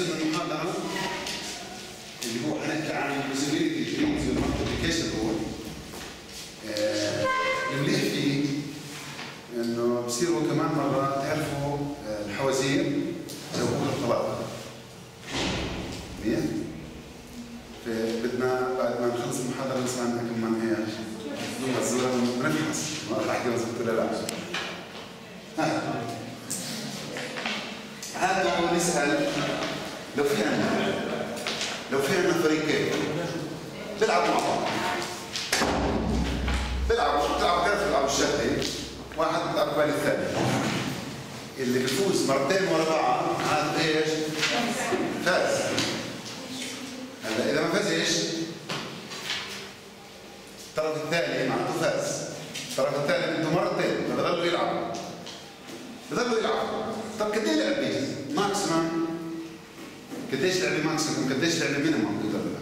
جزء من المحاضره اللي هو حنحكي عن الفيزيبيليتي تريز والمالتيبيكيشن رول المليح فيه إنه بصيروا كمان مرة تعرفوا آه، الحوازير زوجوا الطلاق منيح؟ فبدنا بعد ما نخلص المحاضره نسمع منكم من هي الصورة بنفحص ما راح احكي مظبوط ولا لا ها هذا نسال لو في عندنا لو في عندنا فريقين بيلعبوا مع بعض بيلعبوا بتلعبوا كيف بيلعبوا الشغله واحد اقبل الثاني اللي بيفوز مرتين ورا بعض. هذا إيش؟ فاز. هلا إذا ما فازش الطرف الثاني معناته فاز. الطرف الثاني بده مرتين فبضلوا يلعبوا. بضلوا يلعبوا. طب قد إيه لعبه؟ maximum قديش لعبه maximum قديش لعبه minimum بتقدر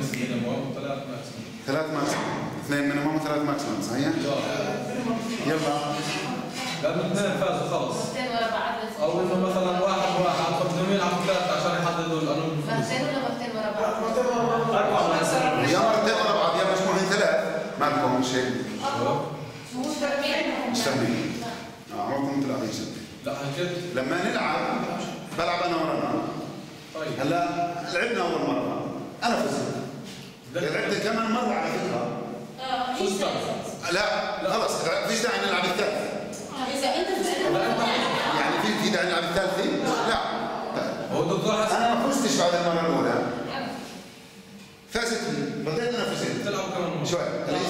اثنين minimum ثلاث maximum ثلاث maximum اثنين minimum وثلاث maximum صحيح؟ يلا. لأنه اثنين فازوا خلص مرتين ورا بعض أو إنه مثلا واحد واحد. فبدهم يلعبوا ثلاثة عشان يحددوا القانون مرتين ولا مرتين ورا بعض؟ يا مرتين ورا بعض يا مجموعين ثلاث ما لكم شيء؟ مش تربيع مش آه عمركم تلعبين شيء لا هيك لما نلعب بلعب أنا ورانا طيب. هلا لعبنا أول مرة. أنا فزت. لعبت كمان مرة على فكرة. فزت. لا خلص. فيش داعي نلعب الثالثه اذا انت يعني في في داعي نلعب الثالثه؟ لا. هو الدكتور حسن. أنا ما فزتش بعد المرة الأولى. فازت؟ بعدين أنا فزت. تلعبوا كمان مرة. شوي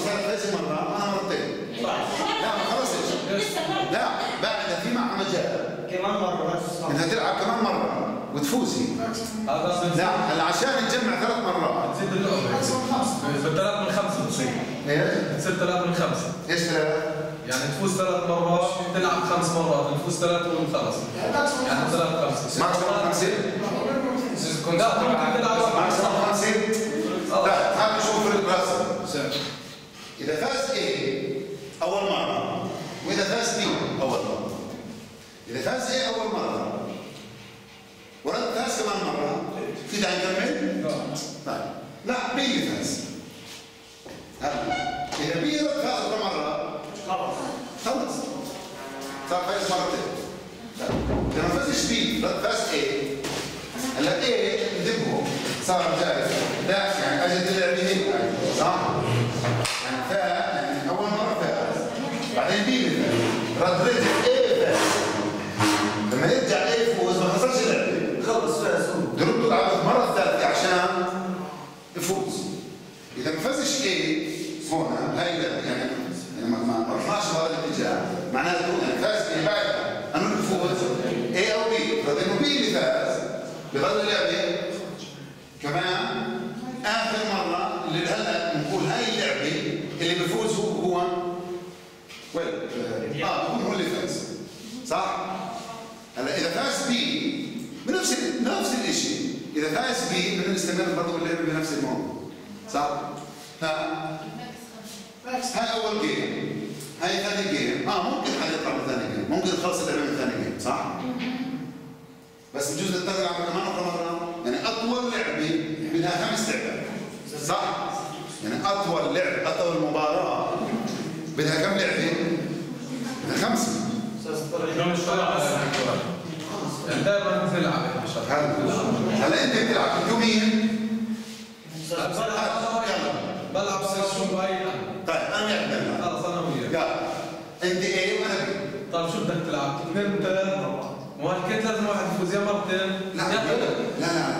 صار فاز مرة أنا مرتين. لا ما خلصش لا بعد في معها مجال كمان مرة بس. إنها تلعب كمان مرة وتفوزي. لا هلا عشان نجمع ثلاث مرات. تزيد اللعبه بالثلاث من خمسة. بتصير إيش؟ بتصير ثلاث من خمسة. إيش ثلاث؟ يعني تفوز ثلاث مرات تلعب خمس مرات تفوز ثلاث وخلص يعني ثلاث خمسه ماكسيموم 50 لا ممكن تلعب maximum 50 خلص. لا تعال نشوف الرسم إذا فاز A أول مرة. وإذا فاز B أول مرة. إذا فاز A أول مرة. ورد فاز كمان مرة. في داعي نكمل؟ طيب. لا B فاز. هلا إذا B فاز مره خلاص. خلص صار فايز مرتين طيب. اذا ما فازش B فاز A هلا A ندبه صار جاي لا يعني اجت اللعبه هيك صح؟ يعني فاز يعني اول مره فاز بعدين B فاز رد رجع A فاز لما يرجع A يفوز ما خسرش اللعبه خلص فاز هو ضربته العبد المره الثالثه عشان يفوز اذا ما فازش A هون هاي اللعبه يعني يعني ما ما ما رحناش بهذا الاتجاه معناته يعني فاز A بعدها انه بفوز A أو B فانه B اللي فاز بضل اللعبه كمان اخر مره اللي هلا نقول هاي اللعبه اللي بفوز هو هو وين آه بكون هو اللي فاز صح هلا اذا فاز B بنفس ال- نفس إذا فاز B بدنا نستمر برضه باللعبه بنفس الموضوع صح؟ ها؟ هاي أول game هاي ثاني game آه ممكن حد يطلع من ثاني game ممكن نخلص اللعبة من ثاني game صح؟ بس بجوز نضطر نلعب كمان مرة. يعني أطول لعبة بدها خمس لعبات صح؟ يعني أطول لعب أطول مباراة بدها كم لعبة؟ بدها خمسة. دائما بنلعب هلا انت بتلعب أنتوا مين؟ بلعب سيرشن باي طيب أنا بنلعب خلص أنا وياك يلا انت إيه وأنا بي طيب شو بدك تلعب؟ اثنين ثلاث وهالكيت لازم واحد يفوز يا مرتين لا لا لا لا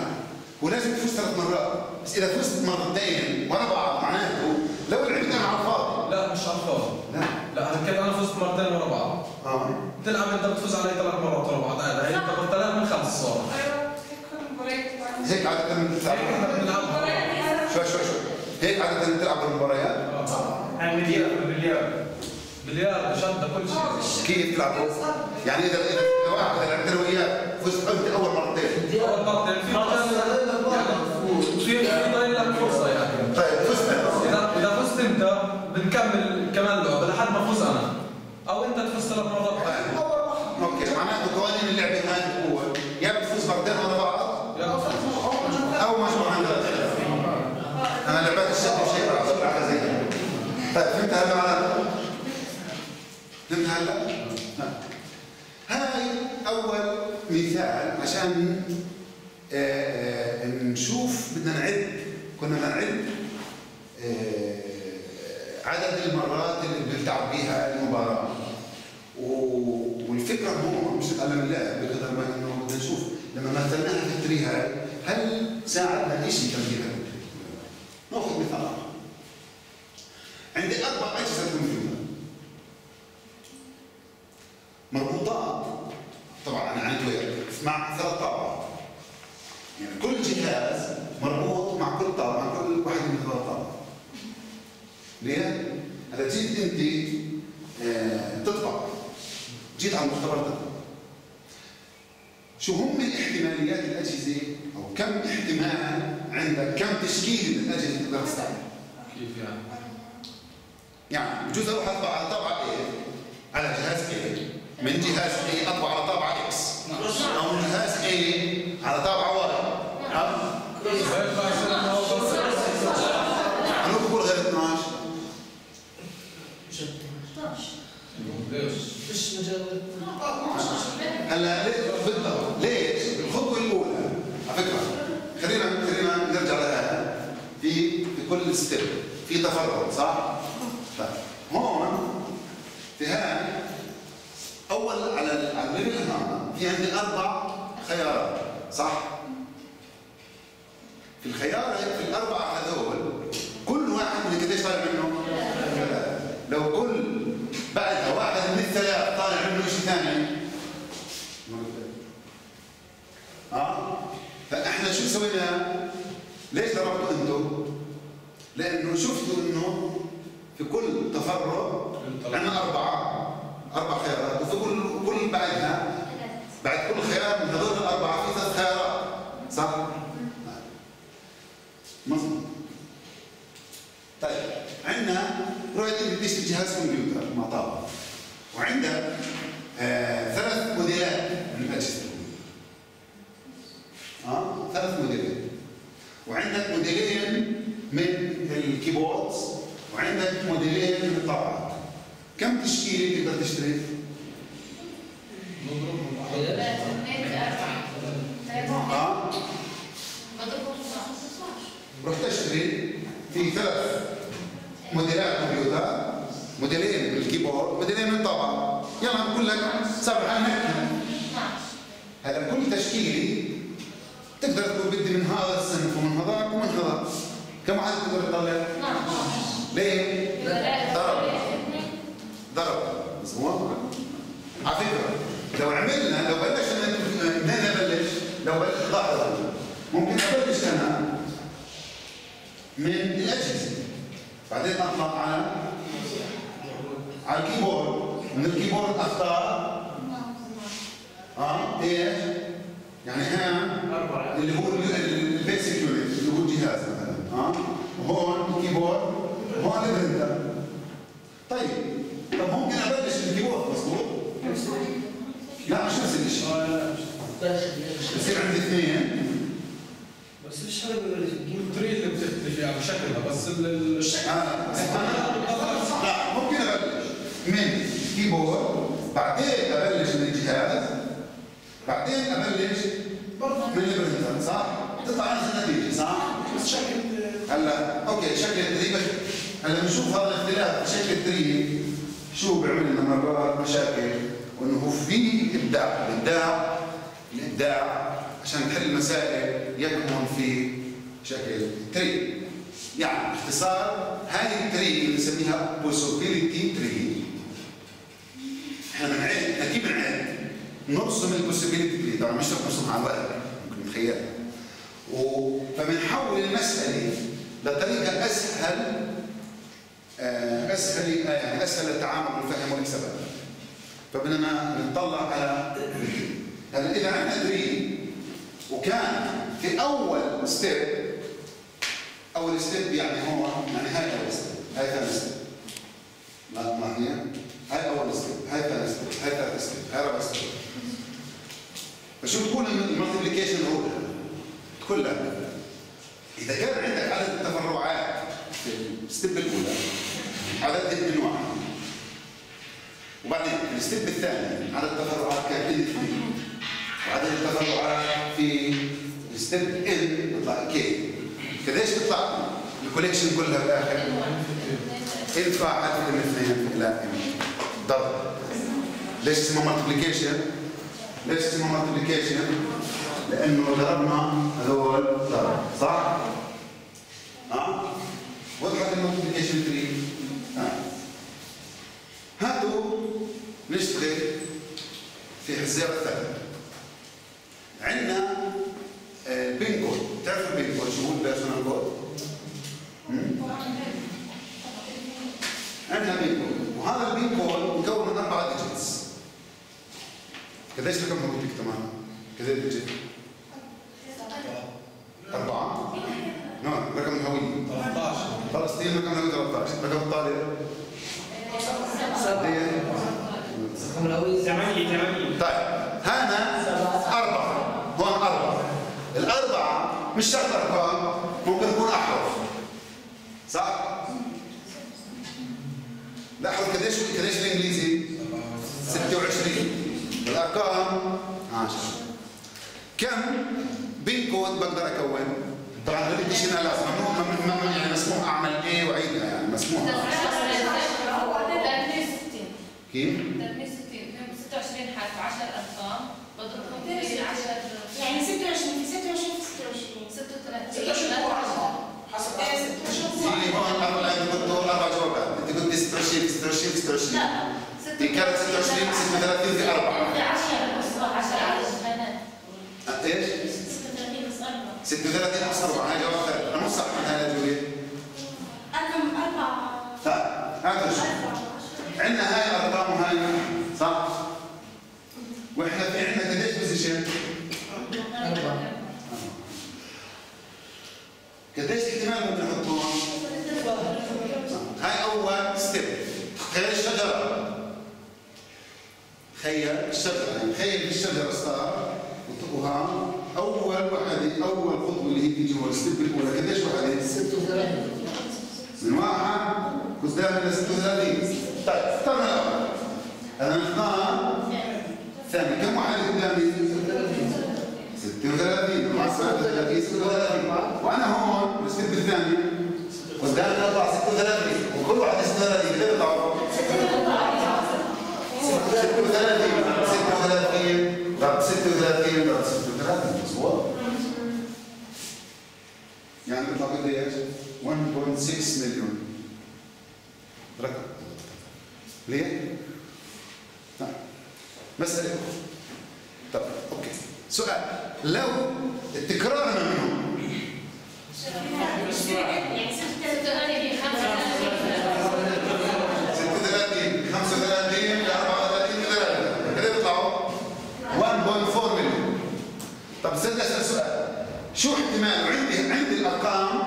ولازم تفوز ثلاث مرات بس اذا فزت مرتين ورا بعض معناته لو لعبت أنا على الفاضي لا مش على الفاضي لا لا هالكيت أنا فزت مرتين ورا بعض آه تلعب انت بتفوز علي ثلاث مرات ورا بعض هذا هي انت ثلاث من خمس صار هيك عادة بتلعب شوي شوي شوي. هيك عادة بتلعب بالمباريات. مليار مليار. بلياردو شده كل شيء. كيف تلعبوا؟ يعني إذا إذا إذا واحد أنا وياه فزت انت أول مرتين. أول مرتين. معناته قوانين اللعبه هذه القوه يا بتفوز مرتين ورا بعض؟ أو مجموعة من الثلاث أنا لعبت الشد شيء بعصب على زي طيب فهمت هلا معناته؟ فهمت هلا؟ طيب. هاي أول مثال عشان آه،, آه نشوف بدنا نعد. كنا نعد آه عدد المرات اللي بنلعب بيها المباراة. و والفكرة هو مش نتعلم اللعب بقدر ما انه بدنا نشوف. لما مثلناها في ال tree هاي هل ساعدنا شيء تمثيلها ناخذ مثال. آخر. عندي أربع أجهزة كمبيوتر مربوطات. طبعا عن hardware مع ثلاث طابعات يعني كل جهاز مربوط مع كل طابعه مع كل واحد من ثلاث طابعات ليه؟ هلا جيت انت آه، تطبع جيت على المختبر تطبع شو هم الاحتماليات الأجهزة أو كم احتمال عندك كم تشكيل من الأجهزة تقدر تستعمل؟ كيف يعني؟ يعني بجوز أروح أطبع على طابعه A على جهاز A من جهاز A أطبع على طابعه X أو من جهاز A على طابعه Y بس أنا بقول غير 12 ليش؟ مجال هلا بالضبط ليش؟ الخطوه الأولى على فكرة خلينا خلينا نرجع لها في في كل step في تفرع صح؟ طيب هون في هاي أول على ال- على ال level هذا في عندي أربع خيارات صح؟ في الخيار في الأربعة هذول كل واحد من قديش طالع منه؟ ثلاثة. لو كل بعدها واحد من الثلاث طالع منه شيء ثاني آه. فإحنا شو سوينا؟ ليش ضربتوا أنتم؟ لأنه شفتوا إنه في كل تفرع عندنا أربعة أربع خيارات. وفي كل كل بعدها بعد كل خيار من هذول الأربعة في ثلاث خيارات. صح؟ مظبوط. طيب عندنا انت تشتري جهاز كمبيوتر مع طابع وعندك آه ثلاث موديلات من الاجهزه آه ثلاث موديلات. وعندك موديلين من الكيبوردز وعندك موديلين من الطابعات. كم تشكيلة تقدر تشتري؟ آه. رحت اشتري في ثلاث موديلات كمبيوتر موديلين من ال keyboard موديلين من الطابعه يلا بقول لك سبعة نحكي 12 هلا كل تشكيلي تقدر تقول بدي من هذا الصنف ومن هذاك ومن هذاك. كم واحد تقدر تطلع؟ 12 ليه؟ ضرب. ضرب. مظبوط على فكرة لو عملنا لو بلشنا منين نبلش؟ لو بلش لاحظ ممكن أبلش أنا من الأجهزة. بعدين أطلع على على ال keyboard. من ال keyboard اختار آه إيش؟ يعني ها اللي هو ال basic unit اللي هو الجهاز مثلا. آه وهون ال keyboard وهون ال printer طيب طب ممكن أبلش ال keyboard مظبوط؟ لا مش نفس الشيء. بصير عندي اثنين. بس مش حلو ال game ال tree اللي بتختلف يعني شكلها بس ال ال- آه. لا ممكن أبلش. من keyboard بعدين أبلش من الجهاز بعدين أبلش من ال printer صح؟ تطلع نفس النتيجه صح؟ بس شكل هلا okay شكل ال tree بس هلا بنشوف هذا الاختلاف في شكل ال tree شو بيعمل لنا مرات مشاكل وانه هو في إبداع الابداع الابداع عشان نحل مسائل يكمن في شكل ال tree يعني باختصار هاي ال tree اللي بنسميها possibility tree إحنا بنعد إحنا كيف بنعد؟ نرسم ال possibility tree طبعا مش رح نرسمها على الورق ممكن نتخيلها فبنحول المسألة لطريقة أسهل آه، أسهل آه، يعني أسهل التعامل والفهم والحسابات فبدنا نطلع على هلا إذا عندنا tree وكان في أول step أول step يعني هو يعني هاي أول step هاي ثاني step ما ما هي؟ هاي أول step هاي ثاني step هاي ثالث step هاي رابع step فشو بتكون ال multiplication rule كلها إذا كان عندك عدد التفرعات في ال step الأولى عدد N واحد. وبعدين في ال step الثاني عدد التفرعات كان N اثنين وعدد التفرعات في ال step N بيطلع K. قديش بيطلع؟ ال collection كلها بالآخر؟ N واحد في الاثنين لا ضرب. ليش اسمه multiplication؟ ليش multiplication؟ لأنه ضربنا هذول ضرب صح؟ ها؟ وضحت ال multiplication tree؟ ها؟ هاتوا نشتغل في حزيرة الثالث عندنا ال PIN code تعرف ال PIN code شو هو ال personal code؟ عندنا PIN code وهذا ال PIN code مكون من أربع digits قديش رقم هويتك تماما؟ قديش digit؟ أربعة؟ نعم رقم الهوية 13 فلسطين رقم الهوية 13 رقم الطالب سبعة. دي رقم الهوية ثمانية ثمانية. طيب هنا أربعة. هون أربعة. الأربعة مش شرط أرقام ممكن تكون أحرف. صح؟ لاحظ قديش قديش الإنجليزي؟ 26 الأرقام 10 كم بين كود بقدر أكون؟ طبعا غير شيء لازم. ممنوع ممنوع يعني مسموح أعمل إيه وأعيدها يعني مسموح كيف؟ 26 حرف 10 ارقام بضربهم في 10 يعني 26 في 26 في 26 36 حسب هون أربع أنت قلت أربع جوابات. أنت قلت 26 26 26 لا. هي كانت 26 36 في أربعة في 10 بس 10 عدد بنات أه، إيش؟ 36 بس 4 36 ناقص 4 هاي جواب ثالث. أنا مو صح الأدوية أرقام 4 طيب هذا عندنا هاي أرقام وهاي. صح؟ وإحنا في عندنا قديش position؟ أربعة قديش احتمال ممكن نحطهم؟ هاي أول step تخيل الشجرة. تخيل الشجرة. يعني في الشجرة start وها أول وحدة أول خطوة اللي هي تيجي هو ال step الأولى قديش وحدة؟ 36 من واحد قدام ل 36 طيب اخترنا الأول هذا نختار الثاني كم واحد قدامي؟ 36 مع 36 36 وأنا هون بال step الثاني. قدامي أطلع 36 وكل واحد 36 كيف يطلعوا؟ 36 36 ضرب 36 ضرب 36 مظبوط؟ يعني بيطلع قد إيش؟ 1.6 مليون رقم ليه؟ طيب مسألة طب أوكي سؤال لو التكرار ممنوع يعني 36 36 35 34 33 كده بيطلعوا 1.4 مليون طب استنى اسال سؤال شو احتمال عندي عندي الارقام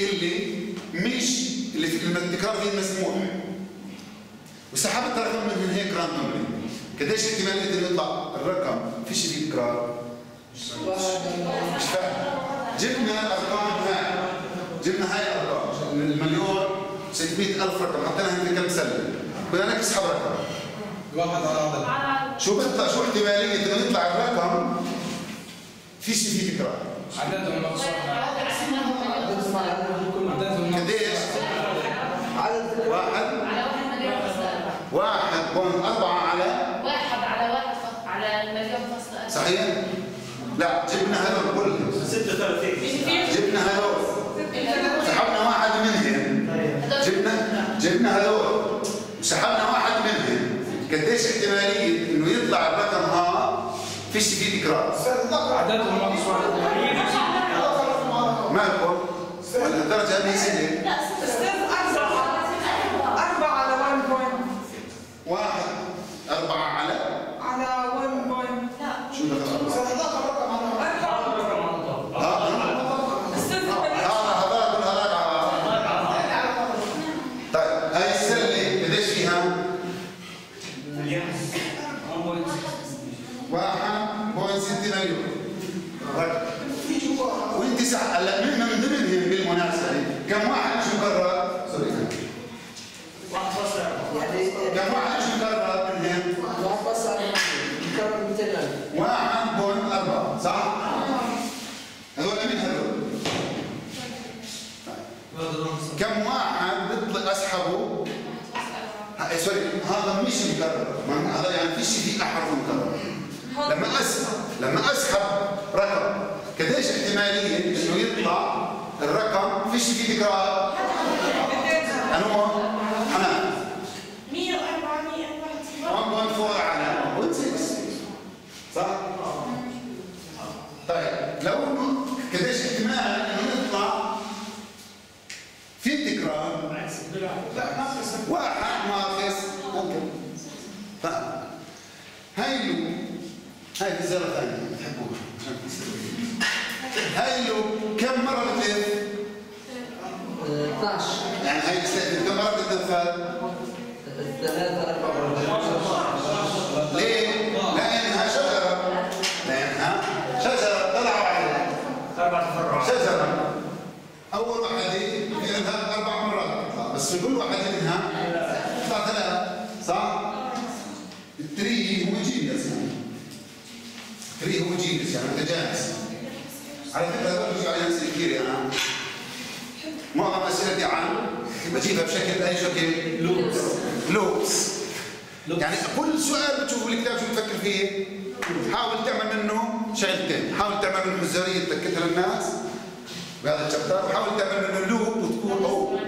اللي مش اللي في لما التكرار فيه مسموح وسحبت رقم هيك راندوملي قديش احتماليه انه يطلع الرقم؟ فيش فيه تكرار مش فاهم. جبنا الارقام هاي. جبنا هاي الأرقام. المليون 600 ألف رقم. حطيناها في كم سله بدنا نسحب رقم. واحد على عدد. شو بيطلع شو احتمالية إنه يطلع الرقم؟ فيش فيه تكرار عددهم مقصود عددهم قديش؟ عدد واحد على واحد مليون فاصل أربعة واحد بوينت أربعة على واحد على واحد على المليون أربعة صحيح؟ لا جبنا هذول كلهم 36 جبنا هذول سحبنا واحد منهم جبنا جبنا هذول وسحبنا واحد منهم قديش احتمالية انه يطلع الرقم ها فيش فيه تكرار عددهم مقصود مالكم؟ ولا الدرجة هذه سهلة لا أربعة على 1 بوينت واحد أربعة على على 1 بوينت شو دخل أربعة؟ أربعة ها أستاذ هذا هذاك ولا هذاك طيب هاي السلة قديش فيها؟ واحد point ستة مليون رقم وانت تسع هلا من من ضمنهم بالمناسبه كم واحد مش مكرر؟ sorry واحد بس يعني كم واحد مش مكرر منهم؟ واحد بس على يكرر 200 واحد point أربعة صح؟ هذول مين هذول؟ كم واحد بيطلع أسحبه؟ ها- sorry هذا مش مكرر ما- هذا يعني فيش فيه أحرف مكرر لما أسحب لما أسحب رقم قديش احتمالية إنه يطلع الرقم فيش فيه تكرار؟ أنا هو حنان 104 101 1.4 على 1.6 صح؟ طيب لو انه قديش احتمال انه يطلع في تكرار لا ناقص واحد ناقص ممكن طيب هاي له هاي في زرة ثانية بتحبوها هاي له كم مرة بتلف؟ 12 يعني هاي كم مرة بتتنفذ؟ ثلاثة أربعة ليه؟ لأنها شجرة لأنها شجرة طلع واحدة أربعة تفرع شجرة أول واحدة في عندها أربع مرات تطلع بس في كل واحدة منها تطلع ثلاث صح؟ ال tree homogeneous يعني ال tree يعني متجانس على فكرة هذول بيجوا علينا أسئلة كثير أنا معظم أسئلتي عن بجيبها بشكل أي شكل loops loops يعني كل سؤال بتشوفه بالكتاب شو بتفكر فيه حاول تعمل منه شغلتين حاول تعمل منه حزيرة تذكرها للناس بهذا ال chapter وحاول تعمل منه loop وتقول اوه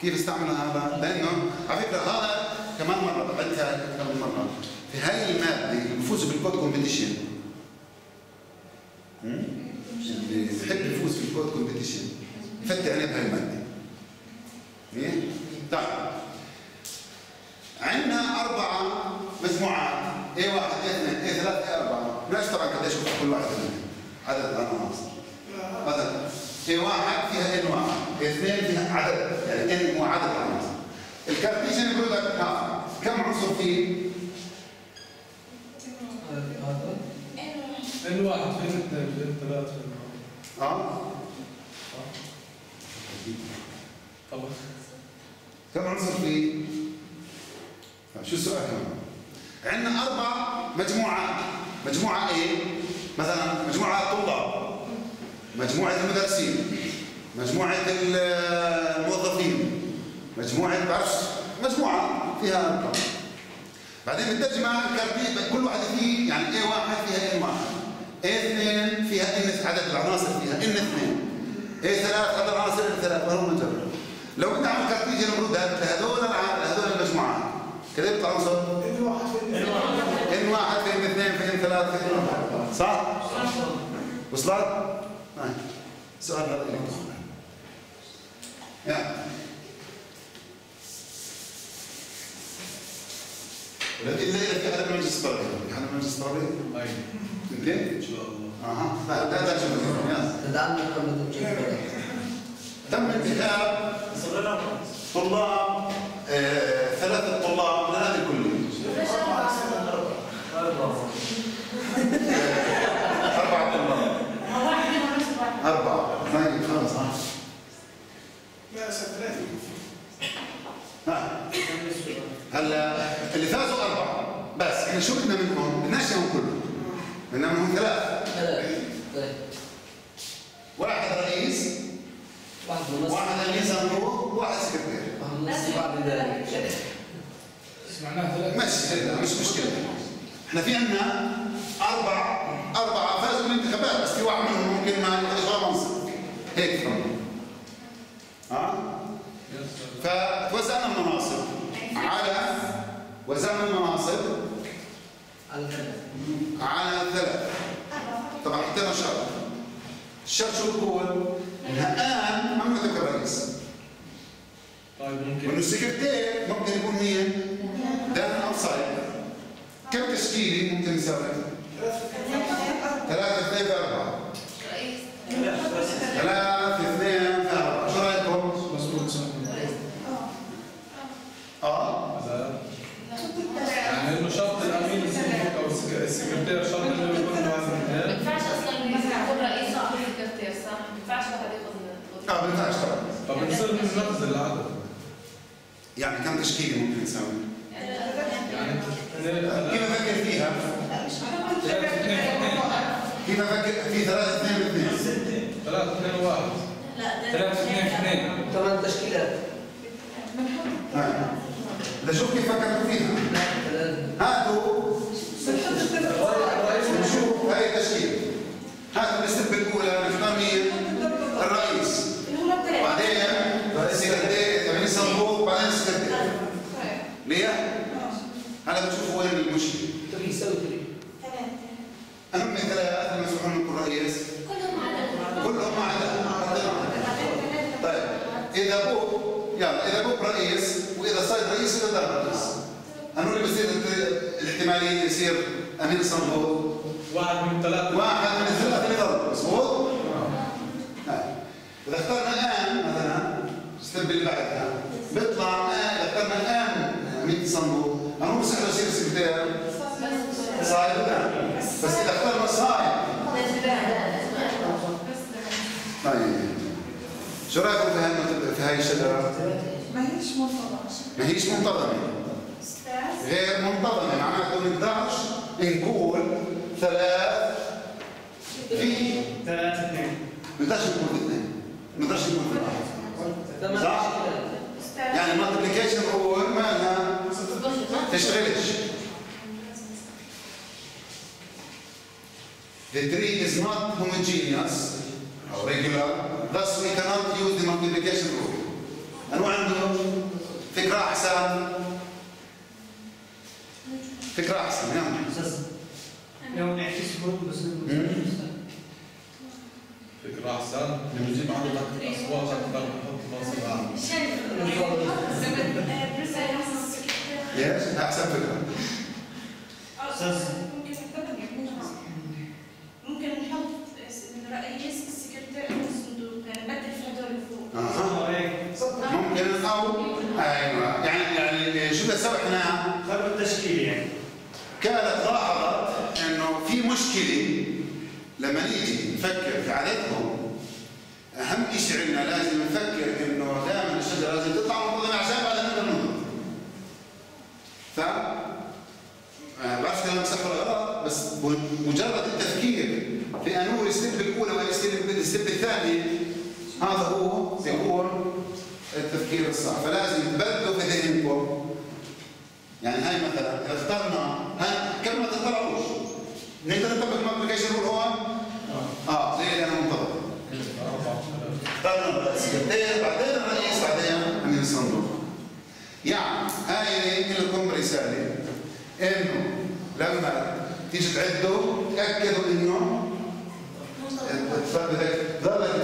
كيف استعمل هذا لأنه على فكره هذا كمان مره بعدها من مره في هاي الماده اللي بفوز بال code competition اللي بحب يفوز في ال code competition. بهاي المادة. إيه؟ طيب. عندنا أربعة مجموعات. A واحد A اثنين A ثلاثة A أربعة. بلاش طبعا قديش يكون كل واحد منهم. عدد العناصر مثلا A واحد فيها N واحد. A اثنين فيها عدد. يعني N هو عدد العناصر الكارتيشن لك ها كم عنصر فيه؟ فين واحد فين اثنين فين ثلاثة فين أربعة. آه؟ طبعا. كم عنصر فيه؟ طيب، شو السؤال كمان؟ عندنا أربع مجموعات. مجموعة A مثلا مجموعة الطلاب مجموعة المدرسين. مجموعة الموظفين. مجموعة بعرفش مجموعة فيها أرقام بعدين بتجمع الكارتي كل واحدة فيه يعني A واحد فيها N واحد. اثنين فيها N عدد العناصر فيها N اثنين. A ثلاث؟ عدد العناصر N ثلاث وهو مجرد لو بدنا نعمل Cartesian product لهذول لهذول المجموعات كده يطلع عنصر N واحد في N اثنين في N ثلاثة في N أربعة. صح؟ وصلت؟ طيب. سؤال هذا اللي دخل يا ولكن الليلة في حدا من مجلس الطلبة في حدا من مجلس الطلبة؟ أي اثنين؟ إن شاء الله أها كم تجيب تم انتخاب طلاب آه، ثلاثة طلاب من هذه الكلية أربعة طلاب أربعة طيب خلاص ها. لا ثلاثة ها. هلا اللي فازوا أربعة بس إحنا شو بدنا منهم؟ بدناش اياهم كلهم بدنا منهم ثلاثة. ثلاثة. طيب واحد رئيس واحد ونص واحد وواحد سكرتير. واحد ونص بعد ذلك ماشي مش مشكلة. إحنا في عندنا أربع أربعة فازوا بالانتخابات بس في واحد منهم ممكن ما ياخذش ولا منصب. هيك فهمت ها؟ فتوزعنا المناصب. على وزعنا المناصب. على ثلاثة على ثلاث طبعا شرط الشرط شو بقول؟ انها الان مملكة الرئيس. طيب ممكن. السكرتير ممكن يكون مين؟ دان أو صاير كم تشكيلي ممكن يساوي؟ ثلاثة. اثنين في أربعة. رئيس. ثلاثة اثنين في أربعة شو رأيكم؟ مظبوط صح آه لا. يعني انه شرط الامين الصندوق أو السك- السكرتير شرط انه يكون واحد من ما اثنين ينفعش أصلا يكون رئيس أو سكرتير صح؟ آه بنفعش فبنصير بننزل العدد يعني كم تشكيلة ممكن نسوي؟ يعني كيف أفكر فيها؟ كيف أفكر في ثلاثة اثنين اثنين؟ ثلاثة اثنين واحد ثلاثة اثنين اثنين ثمان تشكيلات. لشوف كيف فكرتوا فيها هاتوا نشوف هاي التشكيل هاتوا الاستقبال الاولى نختار مين؟ الرئيس اللي هم الثلاثة بعدين السكرتير بعدين الصندوق بعدين السكرتير ليه؟ هلا بتشوفوا وين المشكلة. تري يساوي تري ثلاثة أنا من الثلاث المسؤول عنهم الرئيس كلهم عدد كلهم عدا طيب إذا بوب يلا إذا بوب رئيس وإذا صار رئيس إذا ضرب رئيس هنقول اللي بصير الاحتمالية يصير امين الصندوق واحد من ثلاثة. واحد من الثلاثه اللي ضرب مظبوط؟ هاي. إذا اخترنا الآن مثلا الستيب اللي بعدها بيطلع الان اذا اخترنا الان الصندوق هنقول بصير يصير سكرتير الان بس إذا اخترنا صايب طيب. شو رأيكم في هاي في هاي الشجرة؟ ما هيش منطقة ما هيش منتظمة. غير منتظمة معناته ما نقدرش نقول ثلاث في. ثلاثة اثنين. ما نقدرش نقول اثنين. ما نقدرش نقول ثمان صح؟ تشكيلات يعني ال multiplication rule ما لها تشتغلش The tree is not homogeneous or regular, thus we cannot use the multiplication rule. أنو عنده فكرة أحسن؟ فكرة أحسن نعم لو نعكس هون بس فكرة أحسن نجيب عدد أصوات أكثر نحط مصر يس أحسن فكرة ممكن نحط الرئيس السكرتير والصندوق يعني بدل في اللي فوق أها. ممكن أو أيوه. يعني يعني شو بدنا نسوي إحنا؟ خلوا التشكيل يعني. كانت لاحظت إنه في مشكلة لما نيجي نفكر في عددهم أهم شيء عندنا لازم نفكر إنه دائما الشجرة لازم تطلع منتظمه عشان بعد نقدر ننظم ف آه، بعرفش كلام صح ولا غلط بس مجرد التفكير في انو ال step الاولى ال step الثاني هذا هو بيكون التفكير الصح. فلازم تبدوا في ذهنكم يعني هاي مثلا اخترنا هاي كم ما تطلعوش نقدر نطبق ال multiplication rule هون؟ آه زي اللي أنا منتظر اخترنا السكرتير بعدين الرئيس بعدين الصندوق يعني هاي لكم رسالة. إنه لما تيجي تعدوا تاكدوا انه بدك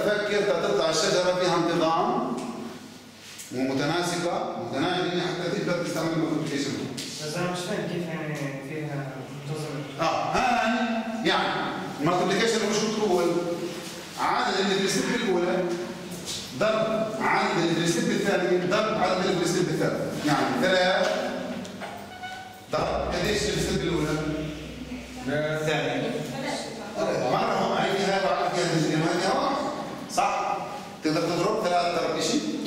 تفكر تطلع الشجرة فيها انتظام. ومتناسقة. متناغمه حتى تقدر تستعمل ال multiplication بس أنا مش فاهم كيف يعني فيها منتظمة آه هاي يعني ال multiplication مش بتقول عدد اللي في ال step الأولى ضرب. عدد اللي في ال step الثاني ضرب. عدد اللي في ال step الثالث. يعني ثلاث ضرب. قديش في ال step الأولى؟ الثانية مرة هو فيها تسجيل ما فيها واحد صح؟ تقدر تضرب ثلاث ضرب شيء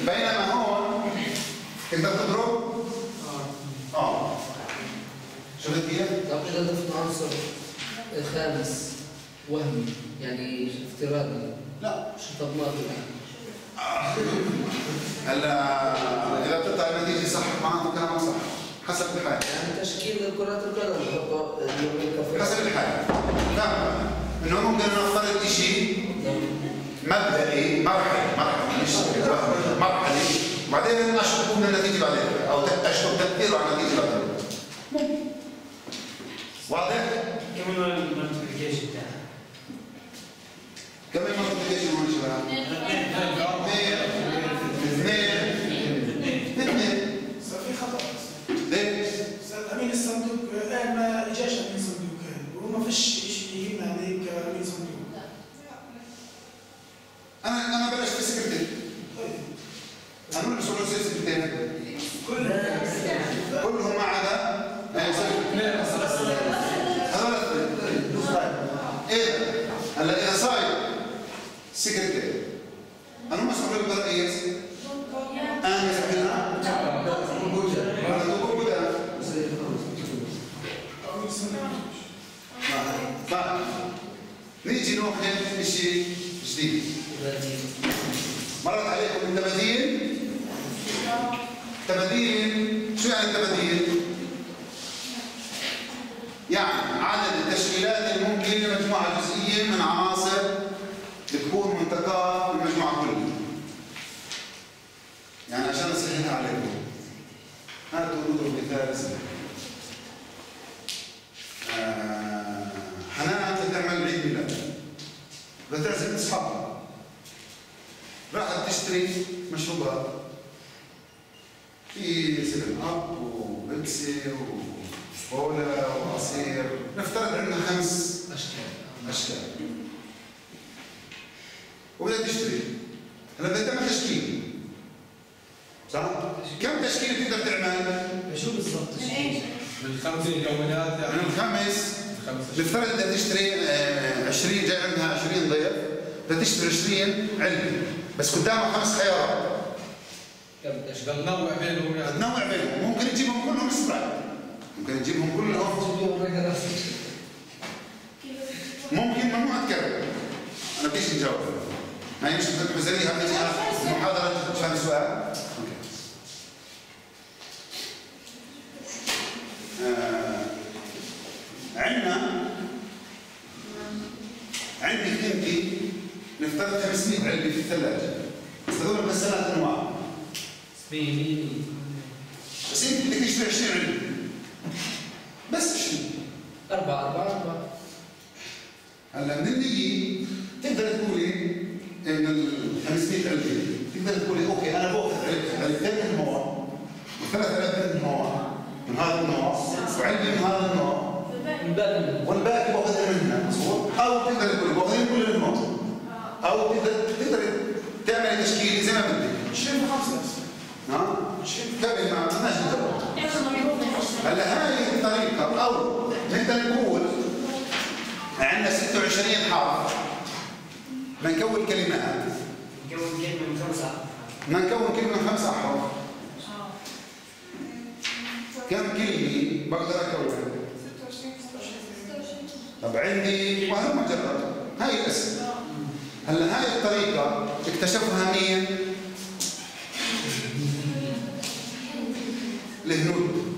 بينما هون تقدر تضرب آه شفت كيف؟ طب إذا ضفت عنصر خامس وهمي يعني افتراضي لا شطبناه بالآن هلا اذا بتطلع النتيجه صح معناته كلامك صح حسب الحال يعني تشكيل كرات القدم حسب الحال نعم انه ممكن نفترض شيء مبدئي مرحلي مرحلي مش مرحلي بعدين اشطب من النتيجه بعدين أو اشطب تاثيره على النتيجه بعدين واضح؟ كم ال multiplication تاعها؟ كم ال multiplication هون شباب؟ اثنين اثنين اثنين صار في خطأ ليه؟ صار امين الصندوق قال ما اجاش امين صندوق كان وما فيش شيء يهمنا عليك امين صندوق أنا أنا بلاش في سكرتير طيب أنا مش هقول سكرتير كل كلهم ما عدا يعني. طيب اذا هلا اذا صاير سكرتير أنا مسؤول بالرئيس أنا مسؤول أنا دوبو بدا ف نيجي ناخذ شيء جديد مرت عليكم التباديل تباديل شو يعني التباديل؟ يعني عدد التشكيلات الممكن لمجموعة جزئية من عناصر تكون منتقاة من المجموعة كلها. يعني عشان أسهلها عليكم. هاتوا نضرب مثال سهل. آه، حنان بتعمل عيد ميلاد. بتعزم أصحابها. راحت تشتري مشروبات. في سيفن اب وبيبسي وكولا وعصير نفترض عندنا خمس اشكال اشكال وبدها تشتري هلا بدها تعمل تشكيل صح؟ كم تشكيله تقدر تعمل؟ شو بالضبط؟ من إيش؟ من خمس مكونات من يعني الخمس خمس نفترض بدها تشتري آه، 20 جاي عندها 20 ضيف بدها تشتري 20 علبة بس قدامها خمس خيارات. بدنا ننوع بينهم يعني. تنوع بينهم ممكن تجيبهم كلهم سبرايت ممكن تجيبهم كلهم. ممكن ممنوع تكرر. أنا بديش نجاوب. هاي مش بدك مزاريها بدها محاضره تفهم السؤال أوكي. آه، عندنا عندك انت 500 علبه في بس هذول بس ثلاث انواع بس انت بدك تشتري 20 علبه بس 20 أربعة أربعة أربعة. هلا من اللي تقدر تقولي ان ال 500 علبه تقدر تقولي أوكي أنا باخذ علبه علبتين من هون وثلاث علبات من هون من هذا النوع وعلبه من هذا النوع الباقي والباقي باخذها منها مظبوط أو تقدر تقولي باخذين كل من هون أو تقدر تقدر تعمل تشكيله زي ما بدك 20 في 5 ها 20 كمل ما بدناش نجرب إيش المطلوب من الاشتراك؟ هلا هاي الطريقة أو نقدر نقول عندنا 26 حرف بنكون كلمات نكون كلمة من خمسة بنكون كلمة من خمس أحرف كم كلمة بقدر أكون؟ 26 طب عندي وهل مجرد هاي الاسم هلا هاي الطريقة اكتشفها مين؟ الهنود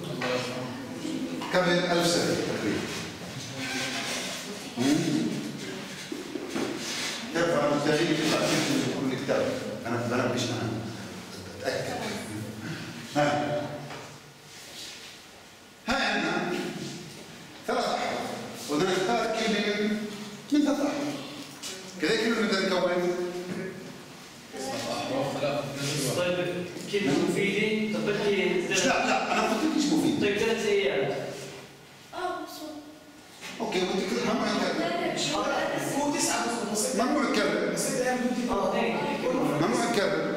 قبل ألف سنة تقريبا مم؟ ترفع التاريخ يطلع في كل كتاب أنا بنبش أنا أتأكد هاي هاي عندنا ثلاث أحرف وبدنا نختار كلمة من ثلاث أحرف كذا كلمة بدنا نكون طيب كلمة مفيدة طب بدي لا لا قلت لك مش مفيد. طيب ثلاث أيام آه مبسوط. أوكي بدك ممنوع بس ممنوع هيك ممنوع تكرر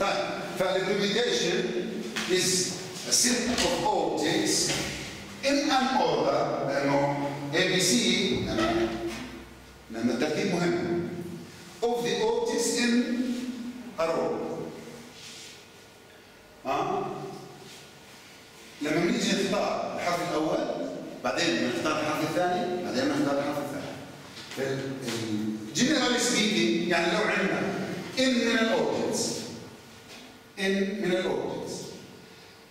طيب فالإمبلمنtation is a set of objects in an order لأنه ABC لأن الترتيب مهم؟ Of the objects in a row. ها؟ لما بنيجي نختار الحرف الأول بعدين بنختار الحرف الثاني بعدين بنختار الحرف الثاني. generally speaking يعني لو عندنا n من ال objects n من ال objects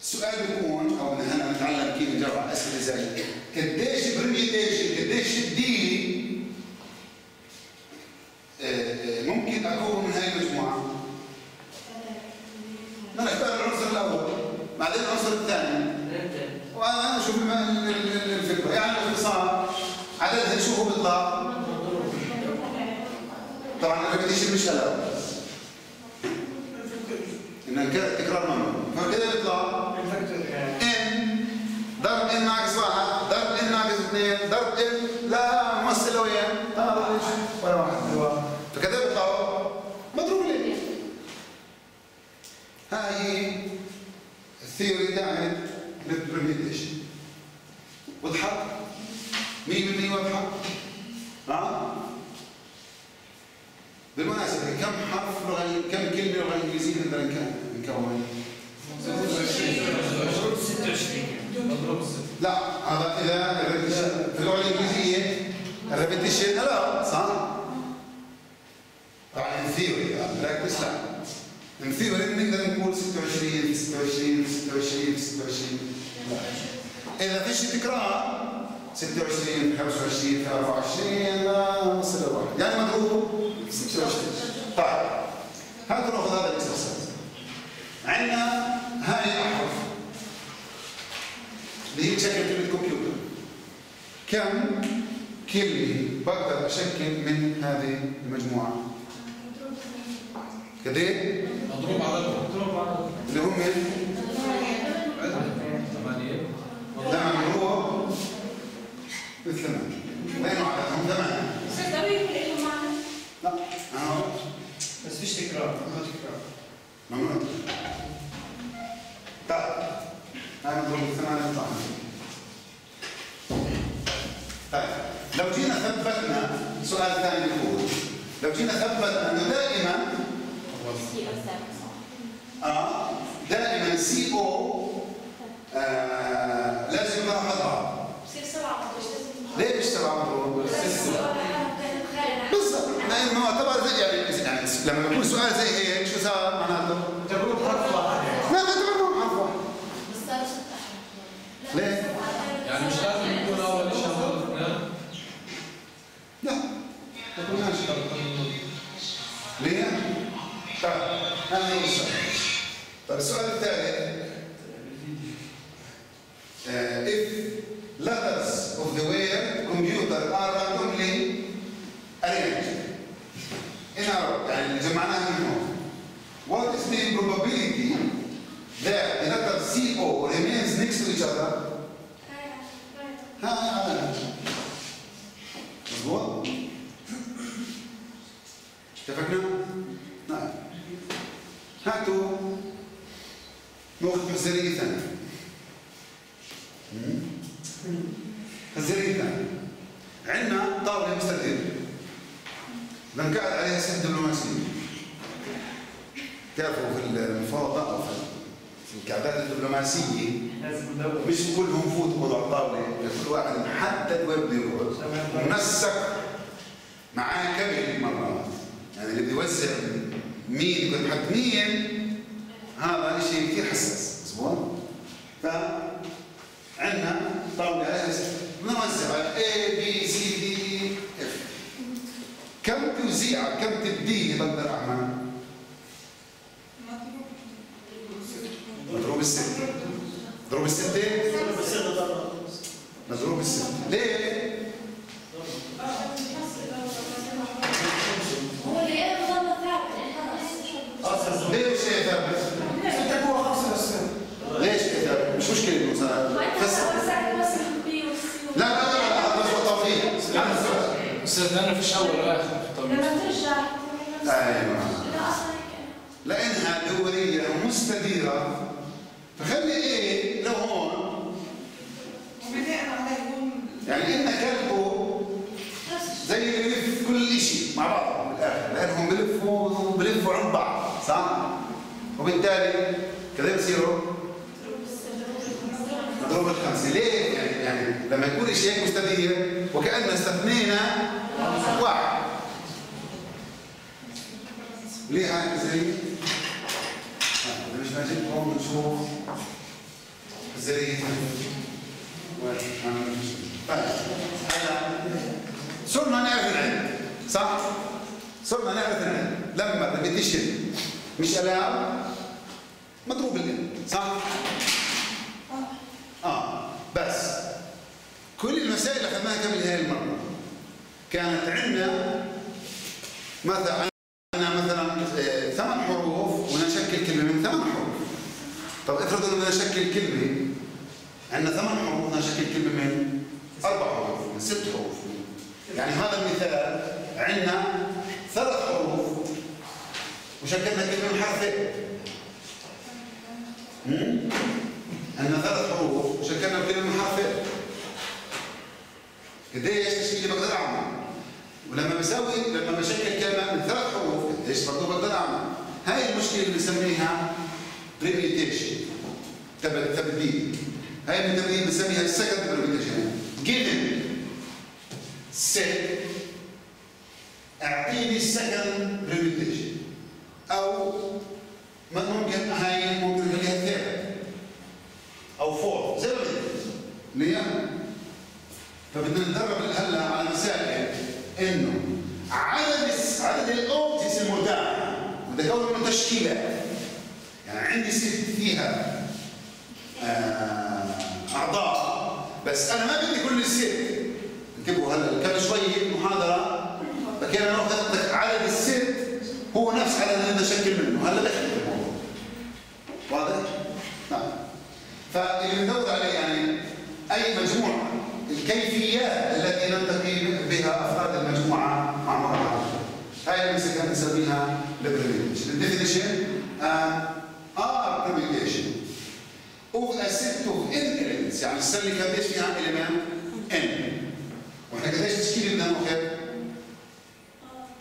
السؤال بيكون أو نحن نتعلم كيف على أسئلة زي قديش permutation قديش الديلي ممكن اكون من هاي المجموعه نختار العنصر الأول بعدين العنصر الثاني وأنا أشوف الم- ال- ال- الفكرة يعني باختصار عددها شو هو بيطلع طبعا إن الك- تكرار ممنوع فكده بيطلع. إن ضرب إن ناقص واحد ضرب إن ناقص اثنين ضرب إن لا ممثل وين آه ليش ولا واحد. فكده بيطلعوا مضروبين هاي ال theory تاعت ال permutation وضحت 100% واضحه ها؟ كم حرف لغه كم كلمة لغه انجليزيه نقدر نك- نكون؟ مضروب ست لا هذا إذا في اللغة الإنجليزية ال repetition لا صح؟ طبعا ال theory practice لا. ال theory بنقدر نقول 26 في 26 في 26 في 26 إذا فيش تكرار 26 في 25 في 24 لا يصير واحد. يعني مضروب؟ في 26 طيب. هذا ناخذ هذا ال exercise عندنا هاي الاحرف اللي هي تشكل كلمه كمبيوتر كم كلمة بقدر اشكل من هذه المجموعة؟ قد إيه؟ مضروب على اللي هم ثمانية مثل ثمان وين عددهم ثمان أستاذ قوي يكون لهم معنى لا أنا تكرار ممنوع طيب هاي طيب لو جينا ثبتنا سؤال ثاني يقول لو جينا ثبتنا إنه دائما آه دائما سي أو آه لازم يكون حضرها بصير سبعة مضروب؟ كان بالضبط لأنه معتبر زي يعني يعني لما يكون سؤال زي هيك شو صار معناته؟ تقول حرف واحد لا ما تعرفوا حرف واحد بس صار ست أحرف ليه؟ يعني مش لازم يكون أول شيء هذول اثنين لا ما قلناش ليه؟ طيب هذا هو السؤال طيب السؤال الثالث uh, if letters of the word computer are randomly arranged in a row يعني اللي جمعناها من هون what is the probability that the letter CO remains next to each other مظبوط اتفقنا؟ نعم. هاتوا ناخذ نظرية ثانية؟ نظرية ثانية عندنا طاولة مستديرة. بنقعد عليها سن دبلوماسية. تعرفوا في المفاوضة أو في القعدات الدبلوماسية مش كلهم فوتوا موضوع الطاولة كل واحد محدد وين بده يقعد منسق معاه كبير مرات يعني اللي بده يوزع مين يكون مين هذا شيء كثير حساس مضبوط ف عندنا طاولة أساس بنوزع A B C D E F. كم توزيعة كم تبديل بقدر أعمل дробесните на дробесните قديش تشكيل بقدر أعمل. ولما بسوي لما بشكل كلمه من ثلاث حروف قديش تشكيل برضه بقدر أعمل. هاي المشكلة اللي بنسميها permutation تبديل. هاي التبديل بنسميها ال second permutation given. set اعطيني ال second permutation أو ما ممكن هاي ممكن نخليها third أو four زي ما بدك ليه؟ فبدنا ندرب هلا على مسائل انه عدد الس- عدد ال objects المتاحه بدي اكون منه تشكيلات يعني عندي ست فيها آه، اعضاء بس أنا ما بدي كل الست انتبهوا هلا قبل شوي المحاضره بقينا ناخذ عدد الست هو نفس عدد اللي بدنا نشكل منه هلا بختلف الموضوع واضح؟ نعم فاللي بندور عليه يعني اي مجموعه الكيفيات التي نلتقي بها افراد المجموعه مع بعض هاي اللي بنسميها بنسميها ال permutation ال definition r permutation of a set of n elements يعني السله قديش فيها element n وإحنا قديش تشكيل بدنا ناخذ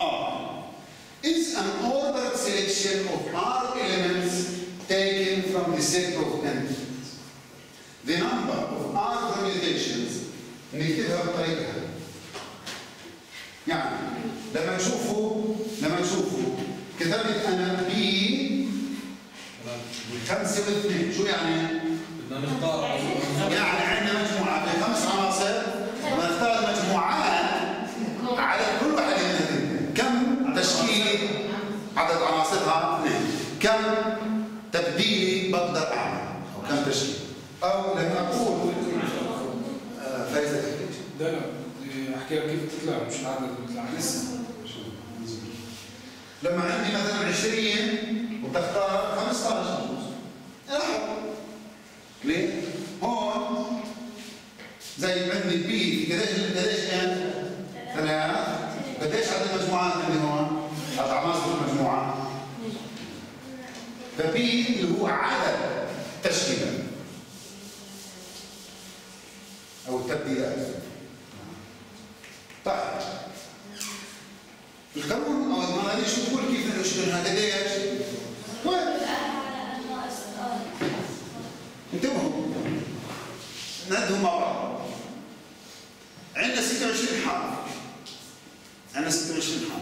R is an ordered selection of R elements taken from the set of n. The number of R permutations نكتبها بالطريقة هذه. يعني لما نشوفه لما نشوفه كتبت أنا B خمسة واثنين. شو يعني؟ بدنا نختار. يعني عندنا مجموعة. في خمس عناصر. ونختار مجموعات على كل واحدة منها اثنين. كم تشكيل عدد عناصرها؟ اثنين. كم تبديلي بقدر اعمل أو كم تشكيل؟ أو لما أقول. آه، دي احكي لك كيف تطلع مش العدد بيطلع لسه. لما عندي مثلا 20 وتختار 15 راحوا. ليه؟ هون. زي عندي بي قديش قديش كان؟ ثلاث قديش عدد المجموعات عندي هون؟ عدد عناصر المجموعة فبي اللي هو عدد تشكيلة. أو التبديلات طيب. القانون أو المعادير شو بقول كيف نشتغل هذا؟ وين؟ انتبهوا. ندهم مع بعض عندنا 26 حرف. عندنا 26 حرف.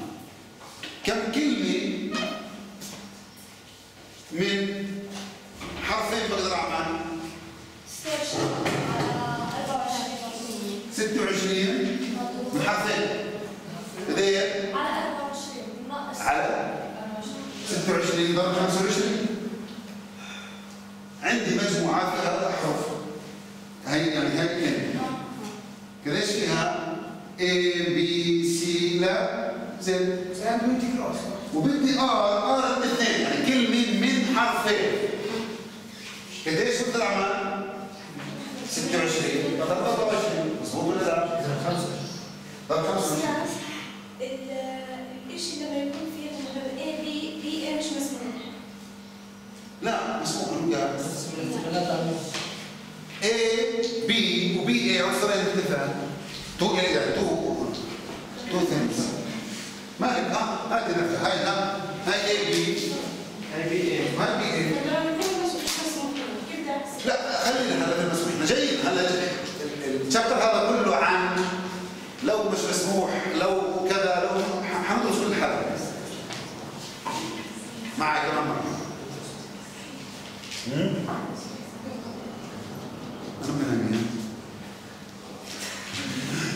كم كلمة من حرفين بقدر اعمل 26 من حرفين بدي على 26 ضرب 25 عندي مجموعات فيها احرف هي يعني هي n قديش فيها A B C لا. زين. زين وانت كروس وبدي r r الاثنين يعني كلمة من حرفين. قديش بقدر اعمل 26 ضرب 23 مظبوط ولا لا؟ ضرب 25 الشيء لما يكون فيه مثلا A B B A مش مسموح لا مسموح له لا تعمل A B و B A عنصرين اتفاق تو يعني تو تو ثينكس مالك ها هاي نفسها هاي ها هاي A B. هاي B A. مسموح كيف بدي احسب؟ لا خلينا هلا في المسموح. جيد هلا الشابتر هذا كله عن لو مش مسموح لو كذا لو حندرس كل حاجة معي كمان مرة من مين؟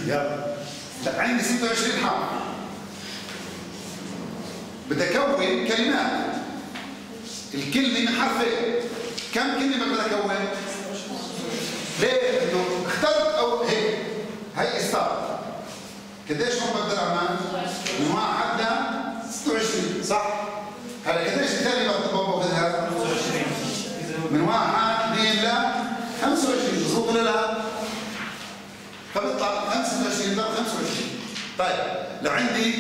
يلا لا عندي 26 حرف بدي اكون كلمات الكلمة من حرفين كم كلمة بقدر اكون؟ ليه؟ انه اخترت أو هيك هي ستار قديش هون بقدر اعمل؟ من واحد ل 26 صح؟ هلا قديش الثاني بقدر باخذها؟ 25 من واحد اثنين ل 25 مظبوط ولا لا؟ فبيطلع 25 ضرب 25 طيب لو عندي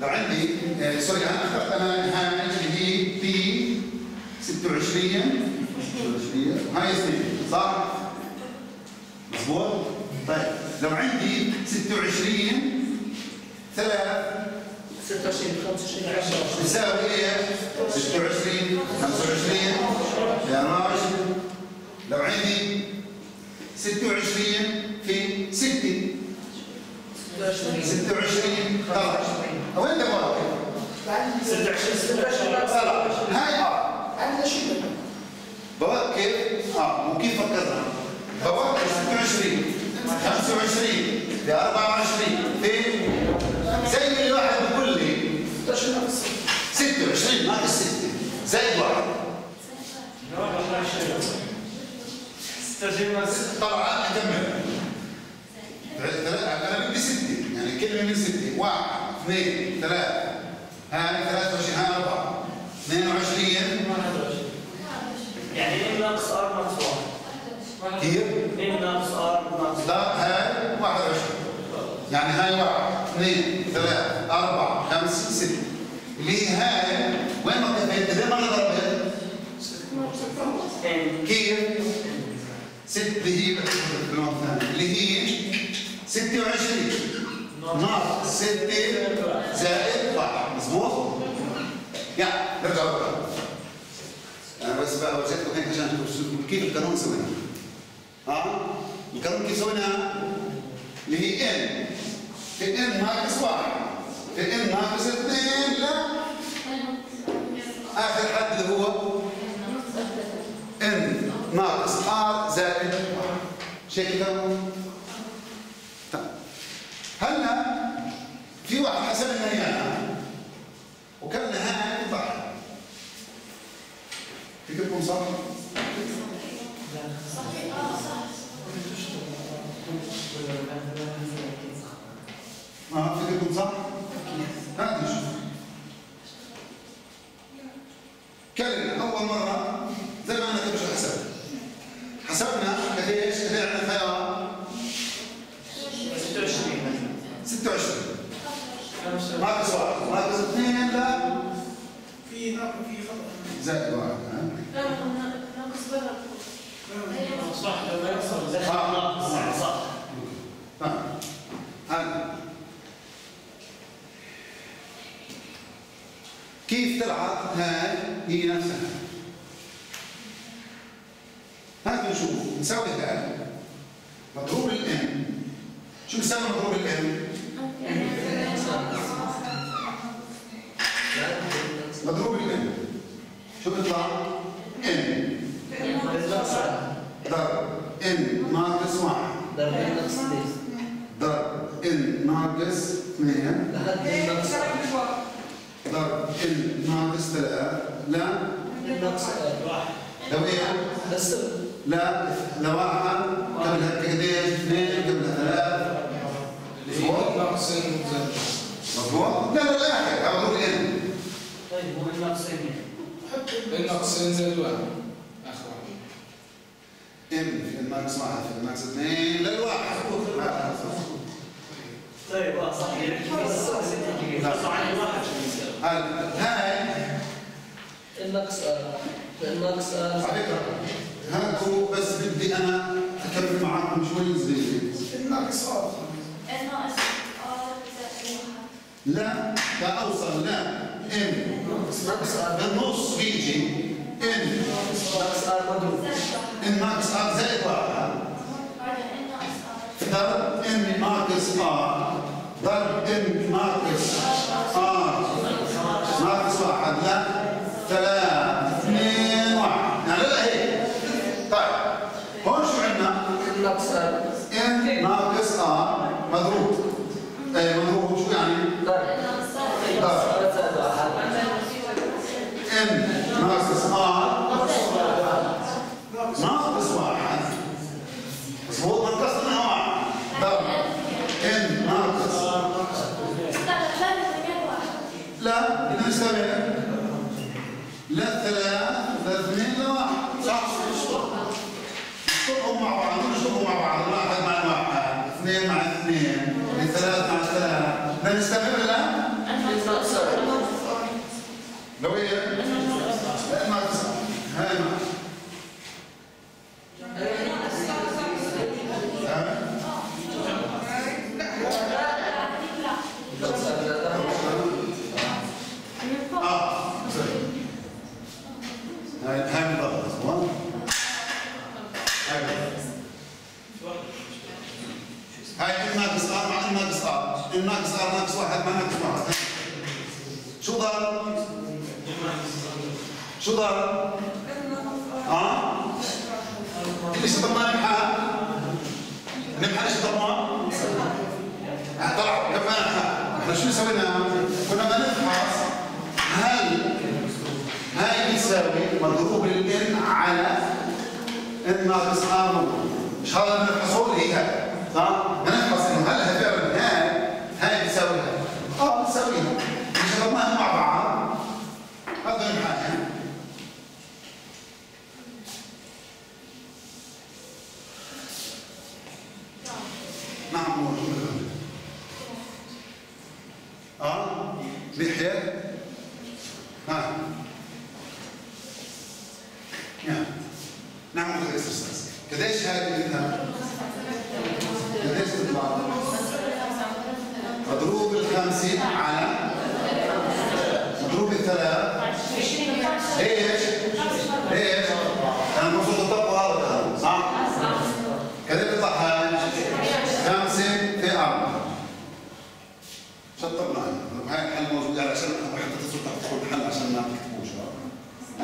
لو عندي آه سوري أنا اخترت أنا اللي هي بي 26 26 وهاي اثنين صح؟ مظبوط؟ طيب لو عندي 26 ثلاث 26 25 25 يساوي إيه 26 25 يا راجل لو عندي 26 في 6 26 26 طلع وين تبغى؟ 26 26 طلع هاي آه عندنا شيء بوكل آه وكيف فكرنا؟ بوكل 26 25 في 24 في زي اللي واحد بيقول لي 16 ناقص 26 ناقص 6 زائد واحد طبعا نكمل أنا بدي ستة. يعني كلمة من ستة. واحد اثنين ثلاثة. هاي 23 هاي أربعة. 22 يعني n ناقص r ناقص واحد كيف؟ n ناقص r ناقص لا هاي 21 يعني هاي واحد اثنين ثلاثة أربعة خمسة ستة. اللي هي وين ما كفيت ليه ما ضربت؟ كيف؟ ستة هي اللي هي 26 ناقص 6 زائد 1 مظبوط؟ يا نرجع بقى أنا بس بقى ورجيتكم هيك عشان تشوفوا كيف القانون سوينا ها؟ القانون كيف سوينا؟ اللي هي ان في ان ناقص 1 في ان ناقص 2 لا اخر حد اللي هو ان ناقص ار زائد شيء كده طيب هلا في واحد حسب لنا اياها وكان لها ضحك فكركم صح؟ آه فكركم صح؟ هات نشوف كلمة أول مرة زي ما أنا كنت حسب حسبنا قديش قديش عندنا خيار 26 ناقص واحد ناقص اثنين لا في ناقص في خطأ زائد واحد ها؟ ناقص برا صح لما يحصل زي ناقص صح طيب. هلا كيف طلعت هاي هي نفسها هاتوا نشوف نساوي هاي مضروب الام شو بيساوي مضروب الام مضروب الام شو بيطلع ان ضرب ان ناقص واحد ضربين ناقص 2 ضرب ان ناقص اثنين لحد إيه ناقص كلام بالواقع ضرب ان ناقص ثلاثة لا ناقص لو إيه بس لا لواحد قبلها قديش اثنين قبلها ثلاث مظبوط ناقص زائد مظبوط لا لا لا هذا مضروب ان طيب هو الناقص ام الناقص زائد واحد اخر واحد إن في الناقص واحد في الناقص اثنين للواحد طيب آه صح بس عن واحد هلا هاي الناقص الناقص فكرة هاكو بس بدي أنا أكمل معاكم شوي صغيرة الناقص آه زائد واحد لا كأوصل لا. n ناقص r بالنص بيجي n ناقص r مضروب n ناقص r زائد واحد ضرب n ناقص r ضرب n ناقص r ناقص واحد لا ثلاثة.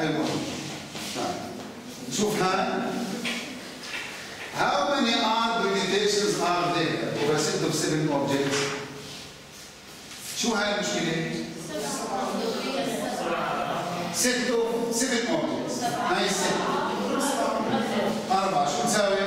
So How many R are there over a set of seven objects? شو هاي المشكلة؟ set of seven objects. هاي set. أربعة شو تساوي؟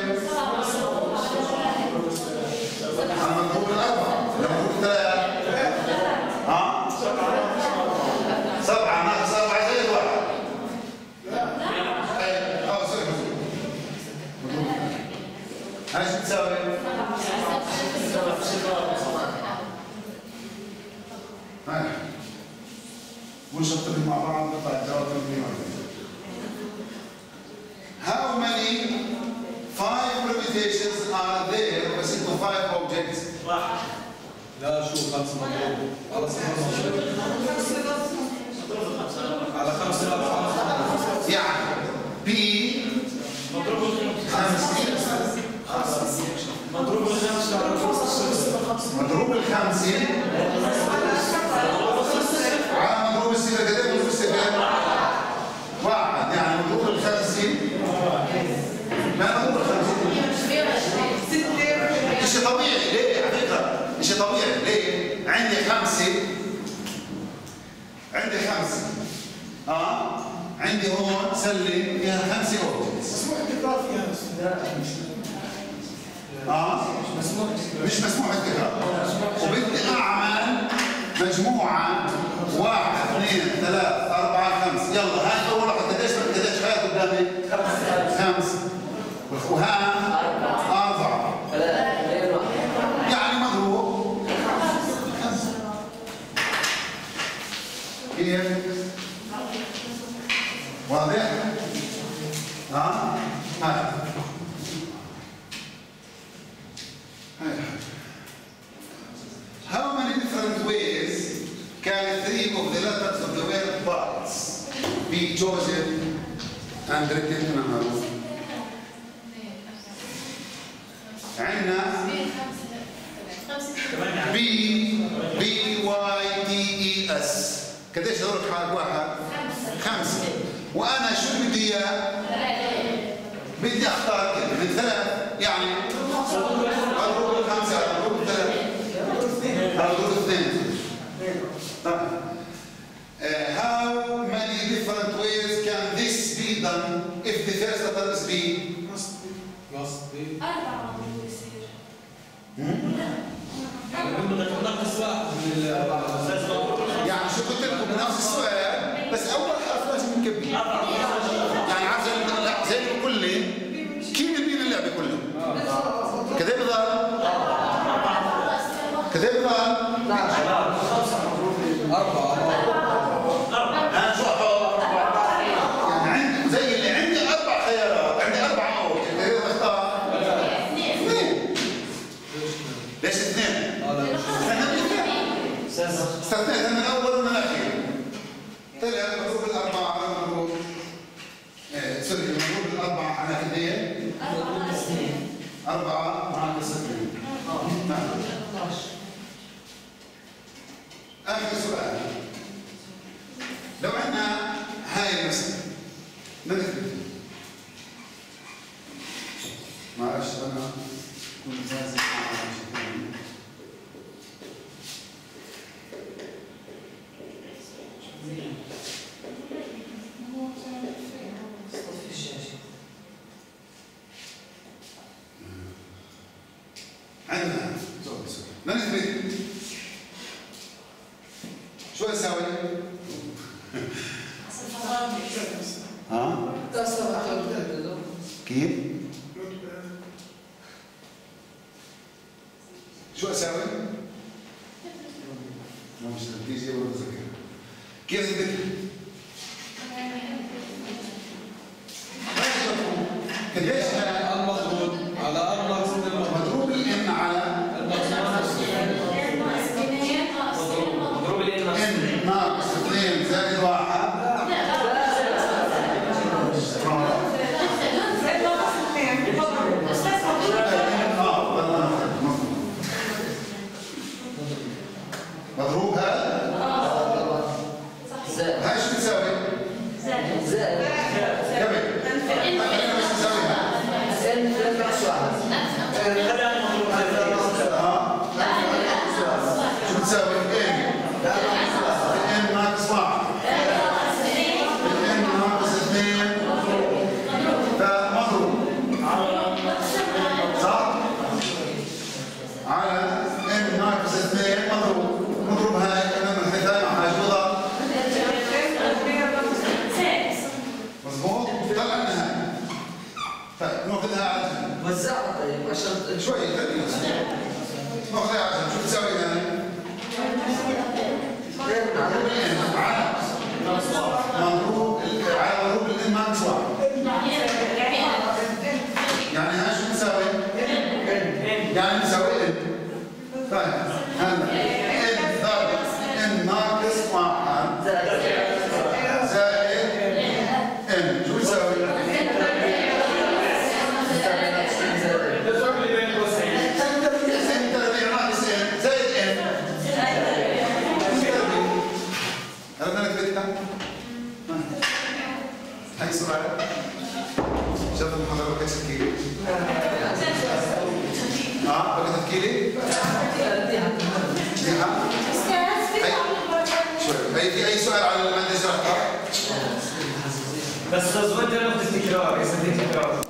نشتغل مع بعض نطلع How many five permutations are there for a single five objects? واحد لا شو خمسة مضروب على خمسة على خمسة يعني B مضروب خمسين مضروب الخمسة. مضروب الخمسين آه؟ عندي هون سله فيها خمسه اورجنز مسموح التكرار فيها بس آه؟ مسموح مش مسموح التكرار وبدي اعمل مجموعة اللي ما عندي شرحته بس تزود نقطة التكرار يصير تكرار